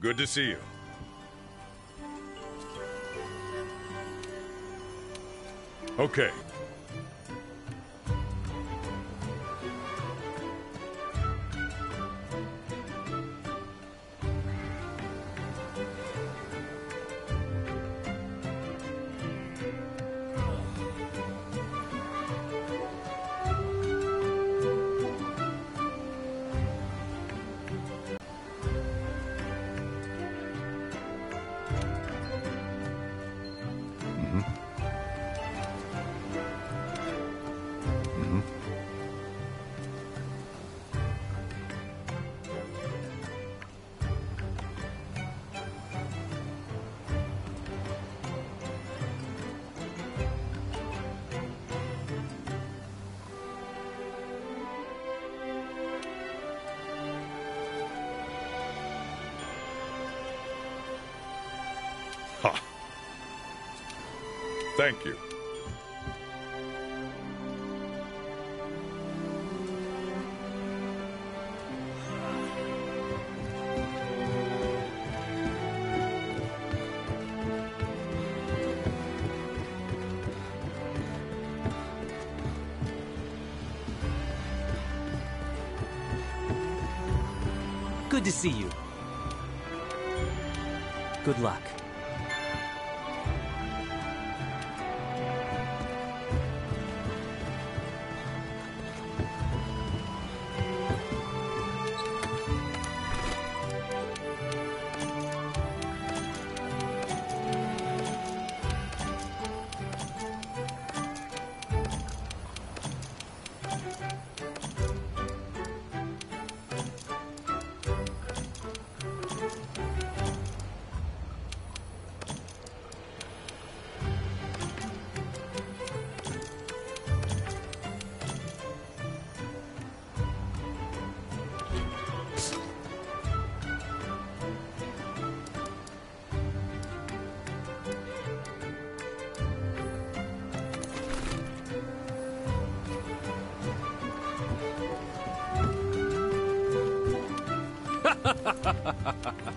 Good to see you. Okay. Thank you. Good to see you. ha ha ha ha ha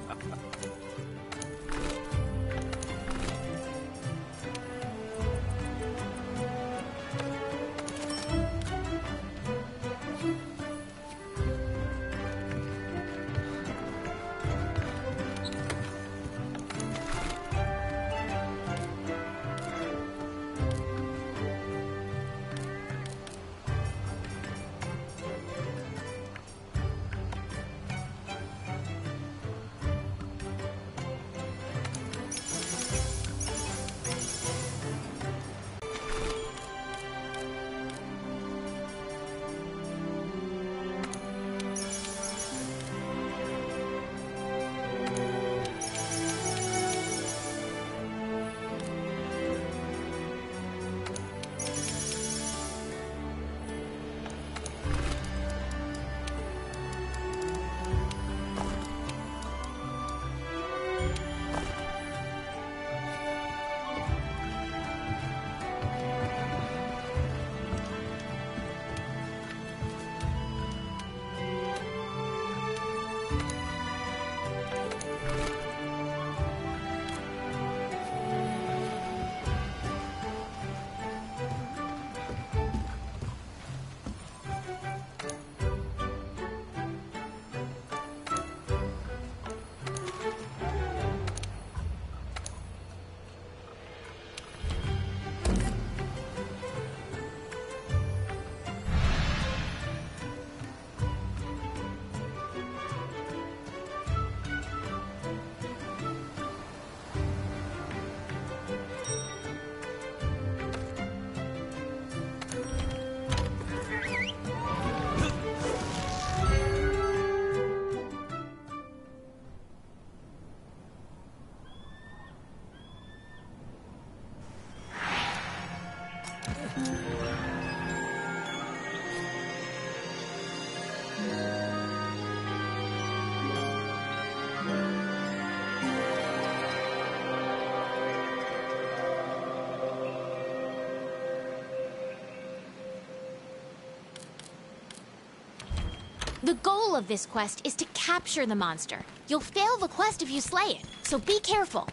The goal of this quest is to capture the monster. You'll fail the quest if you slay it, so be careful.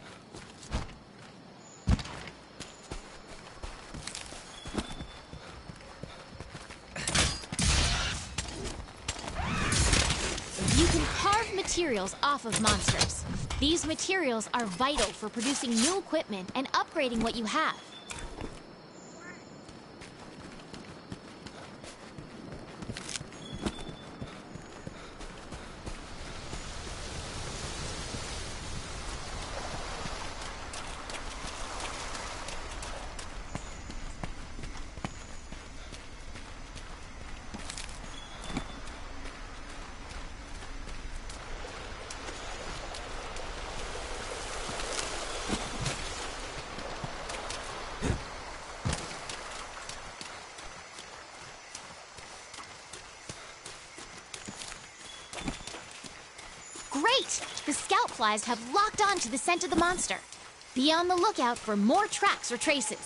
You can carve materials off of monsters. These materials are vital for producing new equipment and upgrading what you have. Great! The flies have locked on to the scent of the monster. Be on the lookout for more tracks or traces.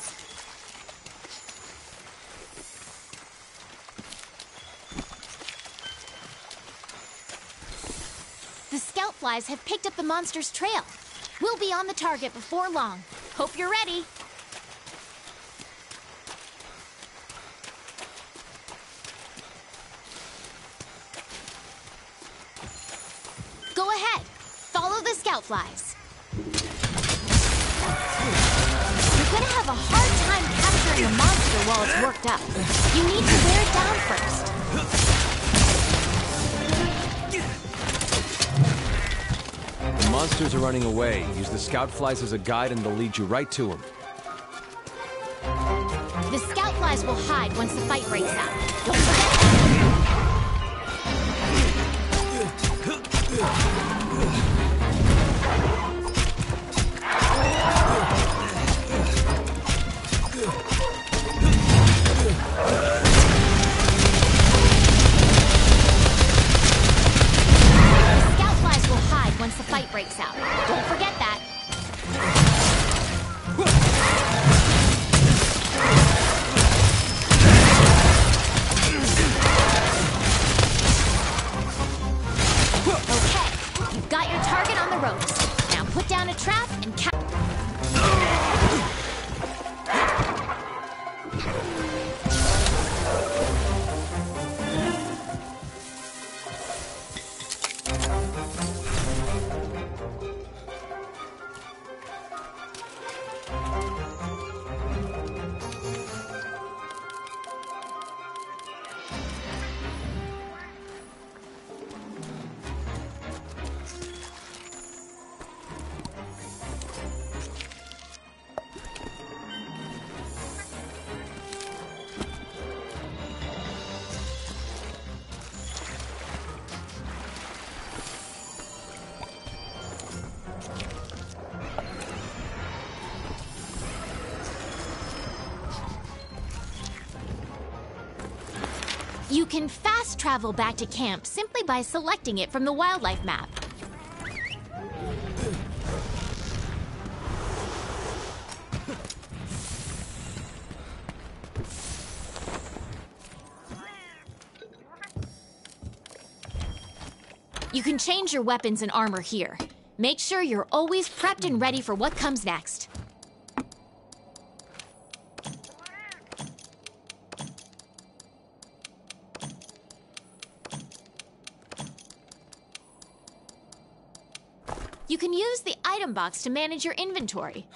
The scout flies have picked up the monster's trail. We'll be on the target before long. Hope you're ready. Flies. You're gonna have a hard time capturing the monster while it's worked up. You need to wear it down first. The monsters are running away. Use the scout flies as a guide and they'll lead you right to them. The scout flies will hide once the fight breaks out. Don't forget that. Fight breaks out. Don't forget that. Okay, you've got your target on the ropes. Now put down a trap and cap. Can fast travel back to camp simply by selecting it from the wildlife map. You can change your weapons and armor here. Make sure you're always prepped and ready for what comes next. Box to manage your inventory.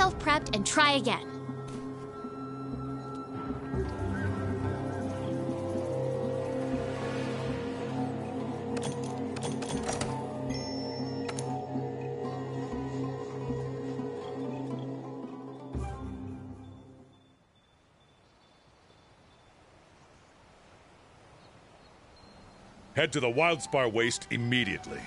Yourself prepped and try again. Head to the Wildspire Waste immediately.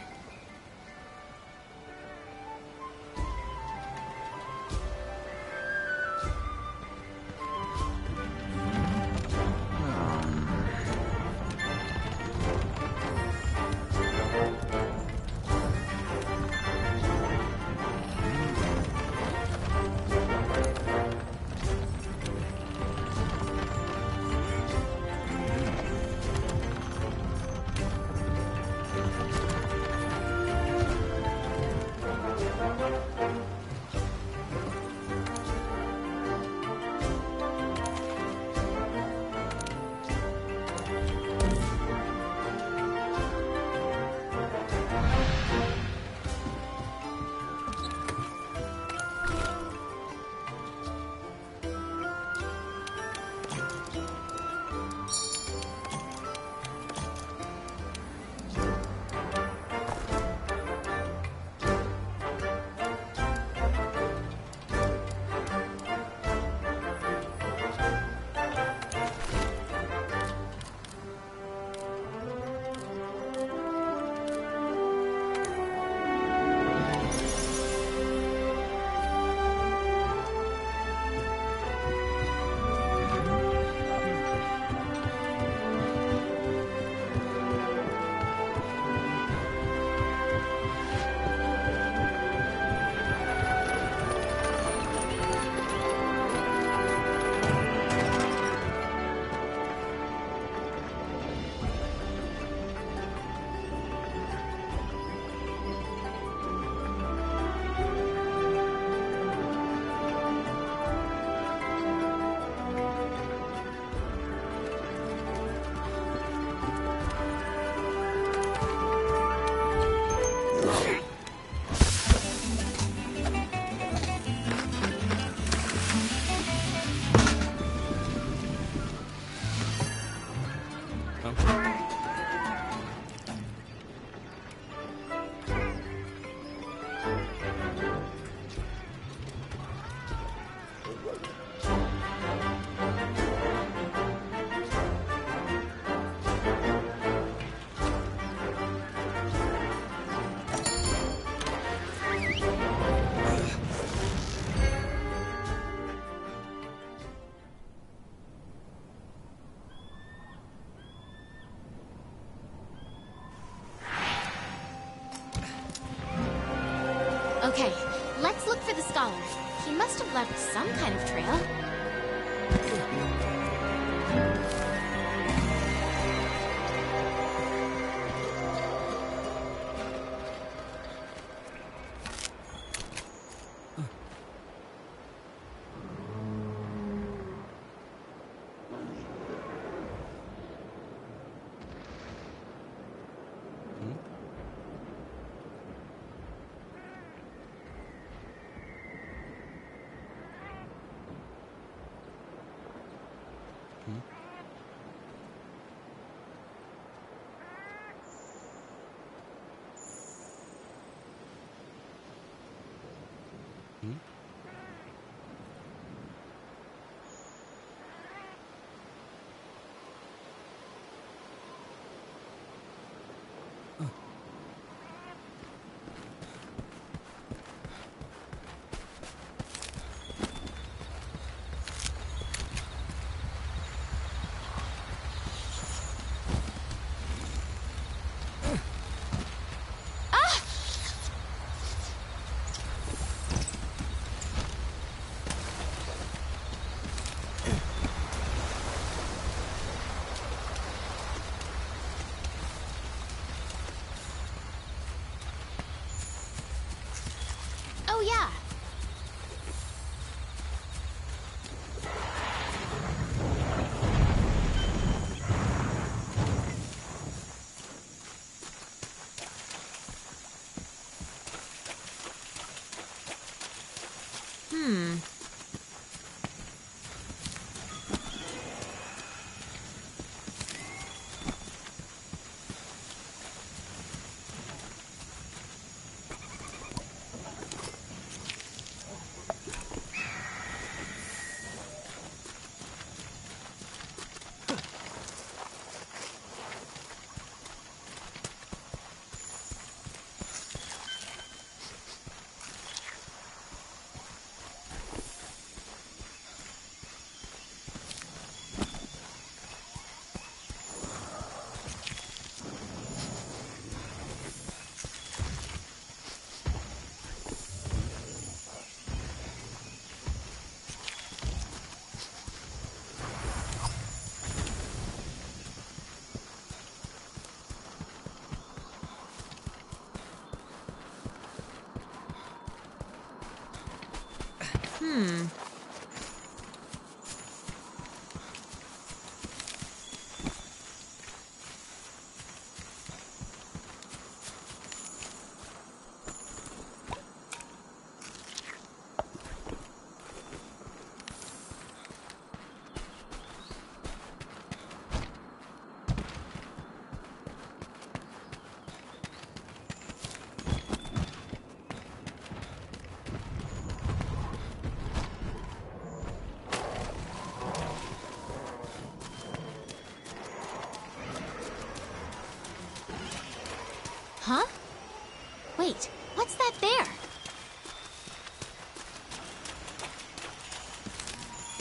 Wait, what's that there?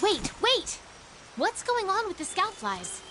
Wait, wait! What's going on with the scout flies?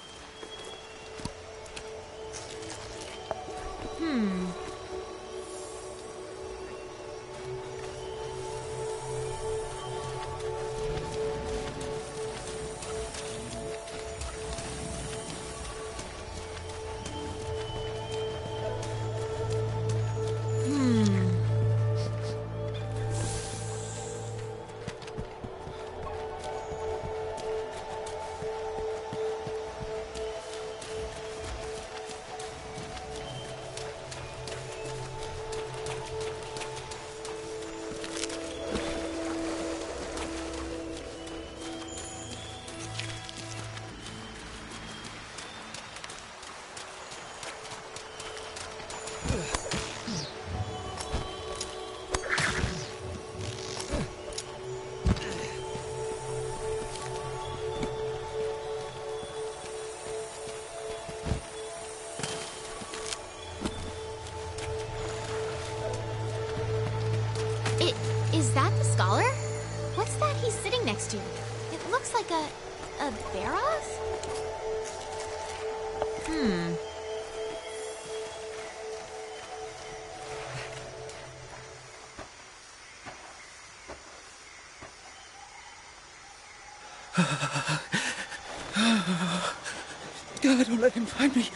Let him find me.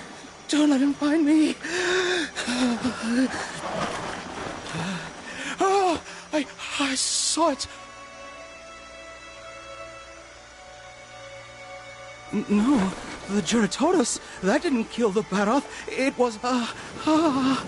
Don't let him find me. Oh, I, I saw it. No, the Jyuratodus, that didn't kill the Barroth. It was, uh, uh,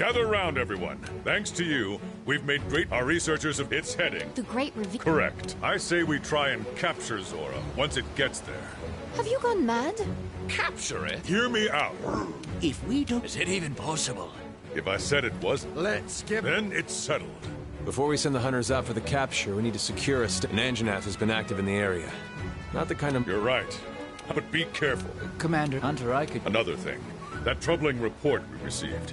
Gather round, everyone. Thanks to you, we've made great. Our researchers have its heading. The Great Ravine. Correct. I say we try and capture Zorah once it gets there. Have you gone mad? Capture it? Hear me out. If we don't... Is it even possible? If I said it wasn't, Let's skip... It. Then it's settled. Before we send the hunters out for the capture, we need to secure a st- and Anjanath has been active in the area. Not the kind of... You're right. But be careful. Commander Hunter, I could... Another thing. That troubling report we received.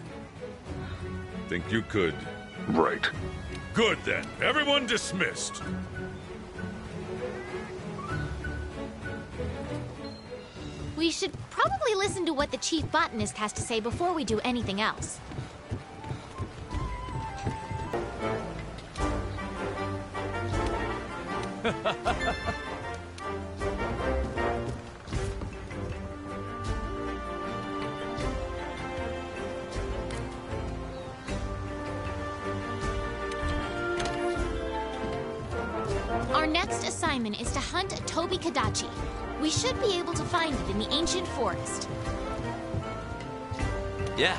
Think you could... Right. Good then. Everyone dismissed. We should probably listen to what the chief botanist has to say before we do anything else. Kadachi. We should be able to find it in the ancient forest. Yeah.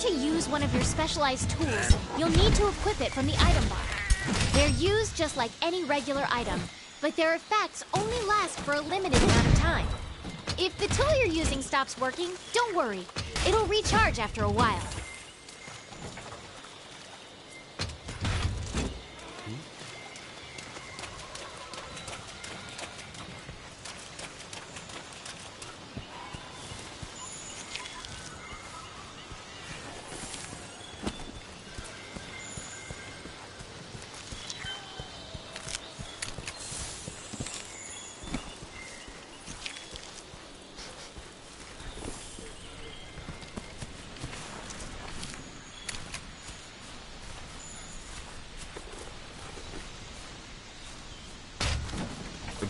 To use one of your specialized tools, you'll need to equip it from the item bar. They're used just like any regular item, but their effects only last for a limited amount of time. If the tool you're using stops working, don't worry. It'll recharge after a while.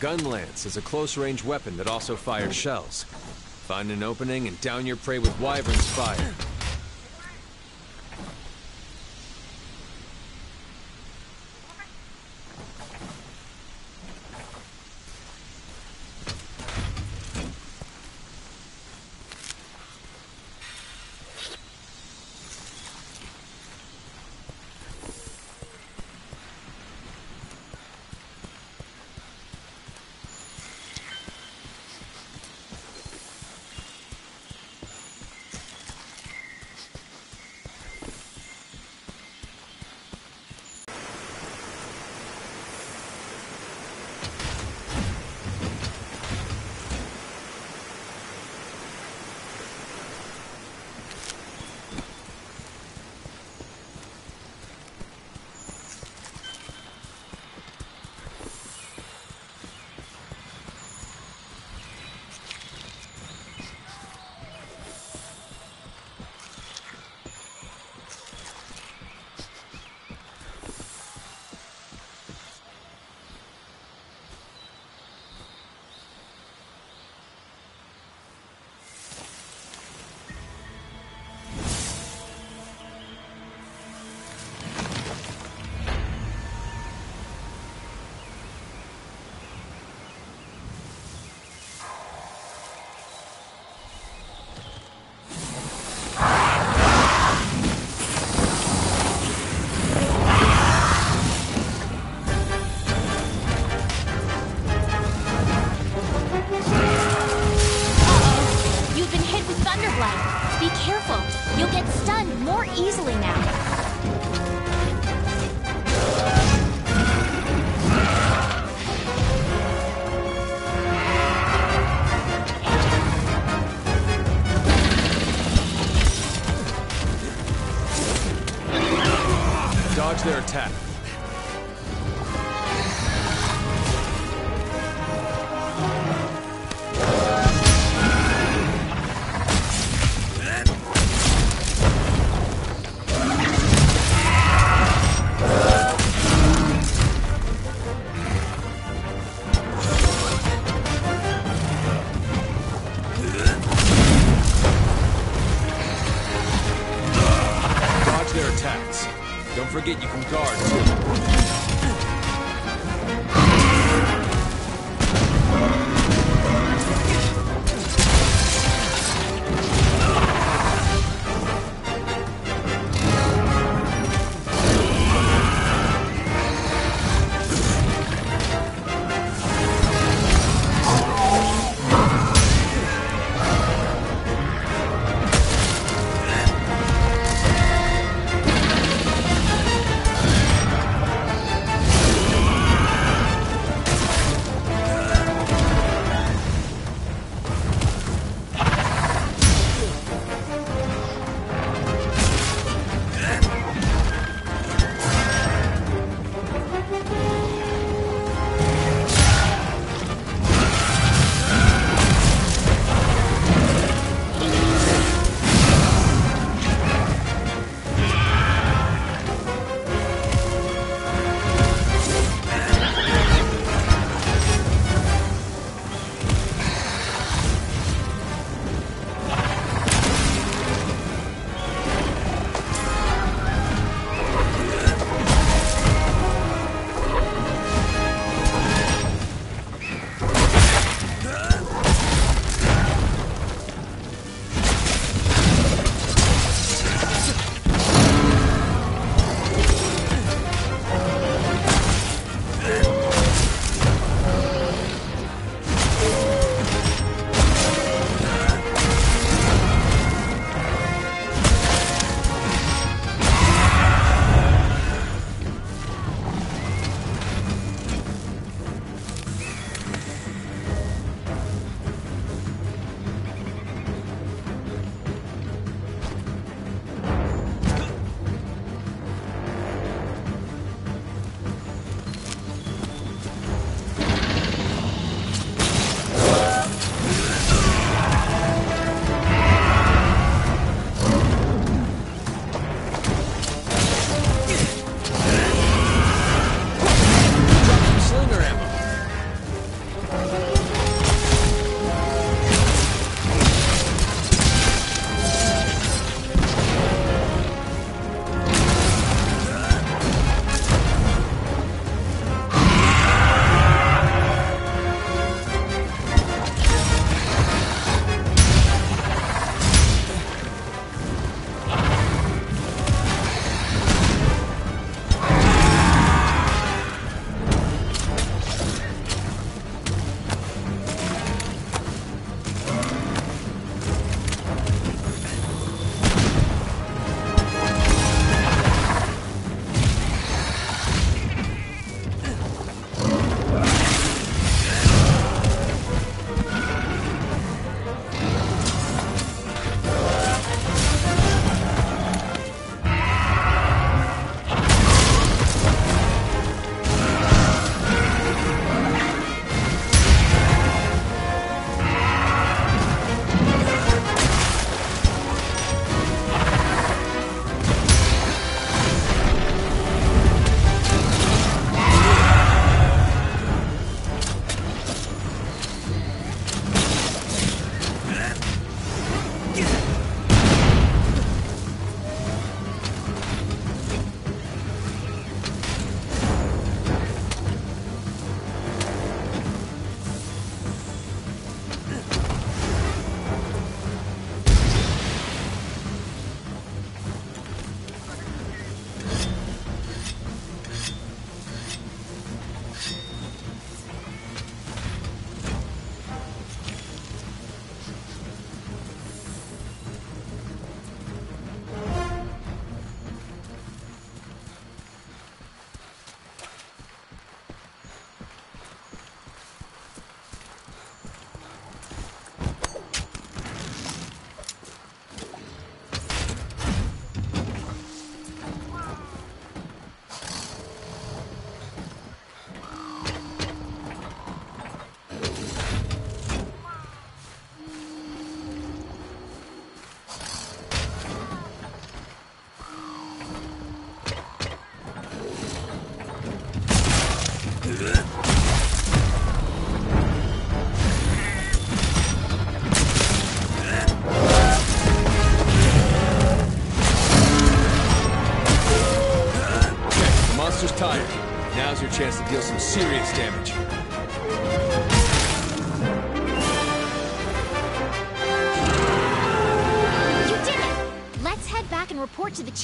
Gun lance is a close-range weapon that also fires shells. Find an opening and down your prey with Wyvern's fire.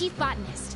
Chief botanist.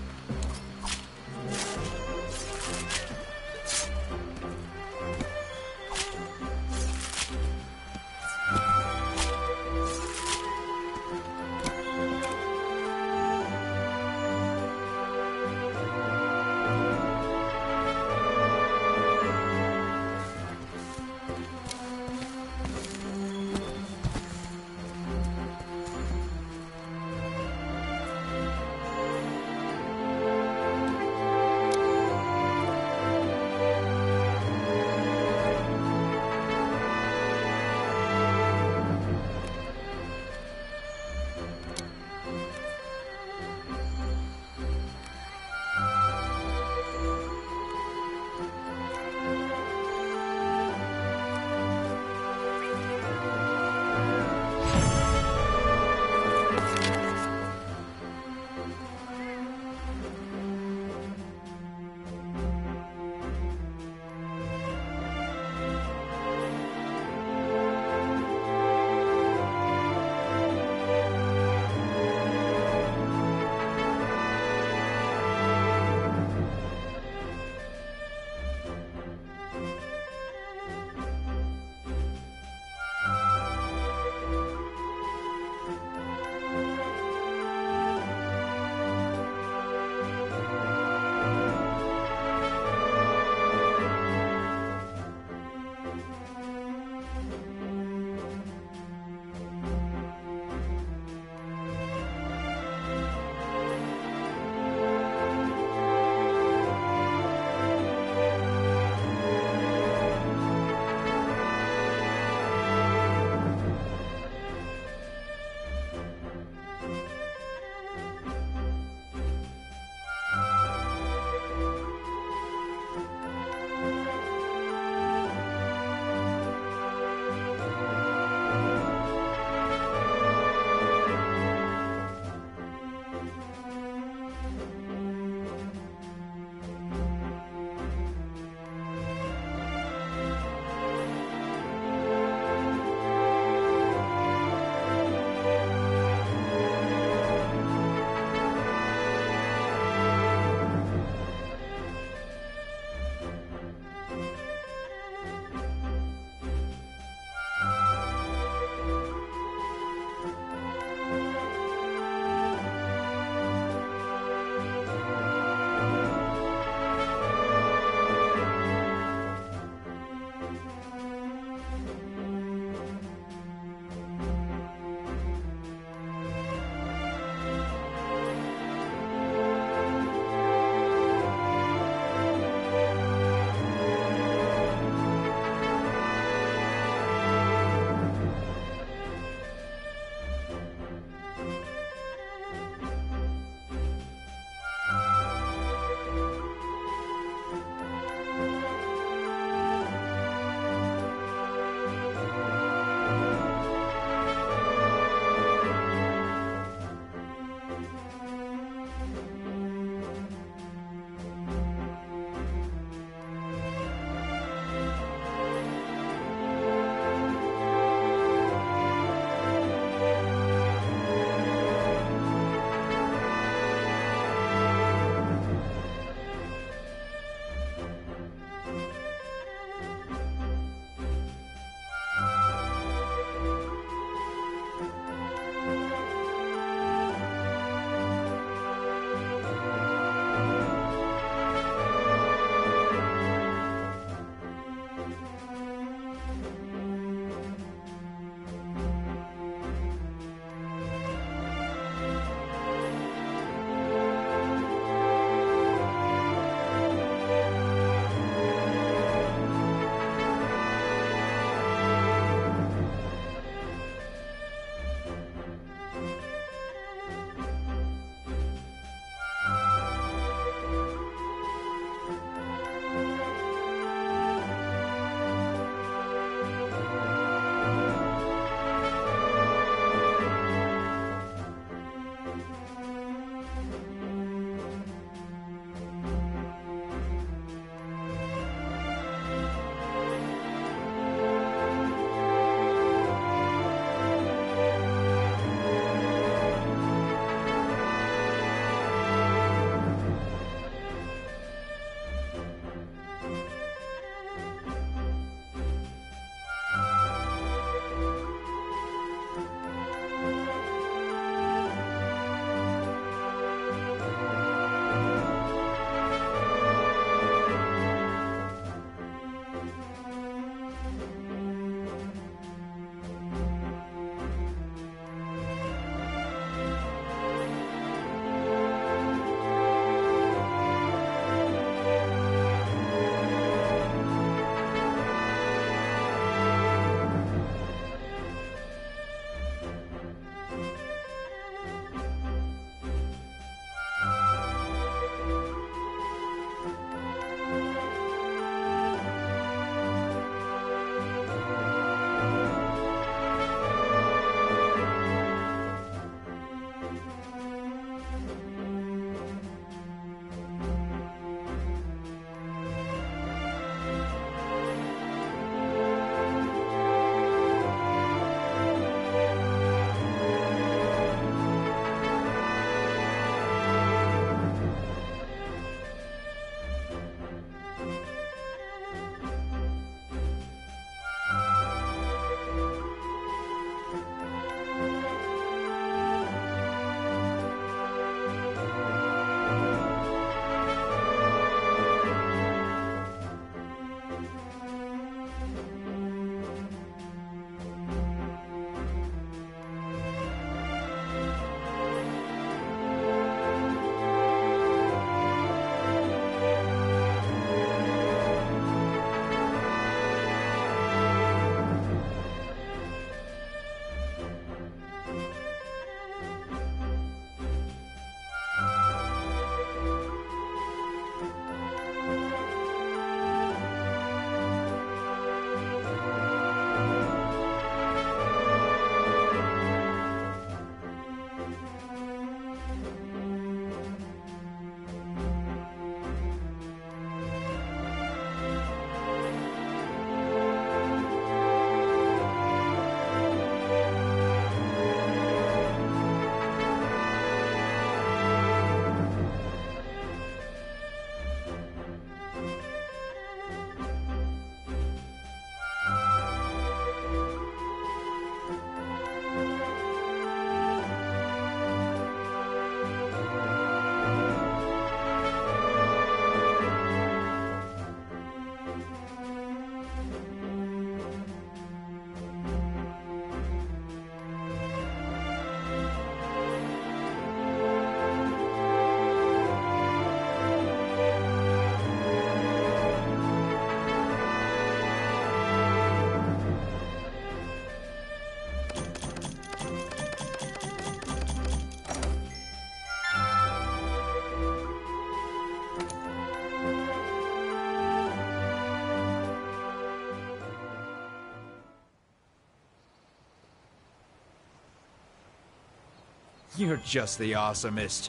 You're just the awesomest.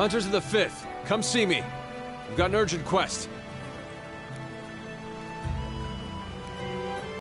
Hunters of the Fifth, come see me. We've got an urgent quest.